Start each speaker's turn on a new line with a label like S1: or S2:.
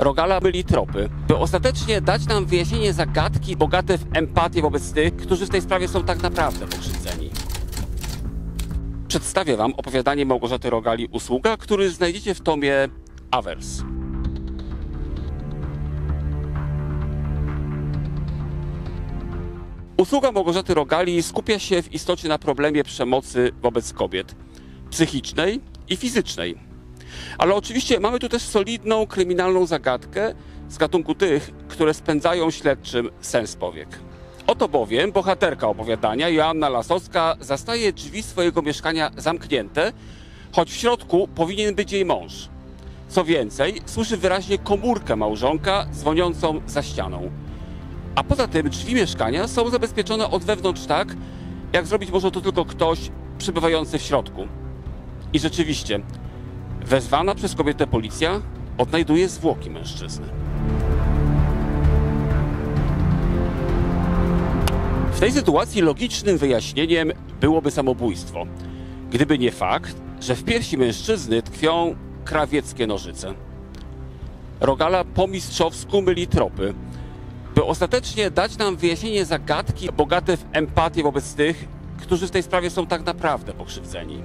S1: Rogala byli tropy, by ostatecznie dać nam wyjaśnienie zagadki bogate w empatię wobec tych, którzy w tej sprawie są tak naprawdę pokrzywdzeni. Przedstawię Wam opowiadanie Małgorzaty Rogali Usługa, który znajdziecie w tomie Avers. Usługa Małgorzaty Rogali skupia się w istocie na problemie przemocy wobec kobiet psychicznej i fizycznej. Ale oczywiście mamy tu też solidną kryminalną zagadkę z gatunku tych, które spędzają śledczym sens powiek. Oto bowiem bohaterka opowiadania, Joanna Lasowska, zastaje drzwi swojego mieszkania zamknięte, choć w środku powinien być jej mąż. Co więcej, słyszy wyraźnie komórkę małżonka dzwoniącą za ścianą. A poza tym drzwi mieszkania są zabezpieczone od wewnątrz tak, jak zrobić może to tylko ktoś przebywający w środku. I rzeczywiście, wezwana przez kobietę policja odnajduje zwłoki mężczyzny. W tej sytuacji logicznym wyjaśnieniem byłoby samobójstwo, gdyby nie fakt, że w piersi mężczyzny tkwią krawieckie nożyce. Rogala po mistrzowsku myli tropy, by ostatecznie dać nam wyjaśnienie zagadki bogate w empatię wobec tych, którzy w tej sprawie są tak naprawdę pokrzywdzeni.